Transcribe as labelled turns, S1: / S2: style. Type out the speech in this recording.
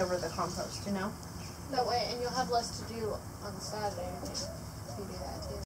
S1: over the compost, you know?
S2: That way, and you'll have less to do on Saturday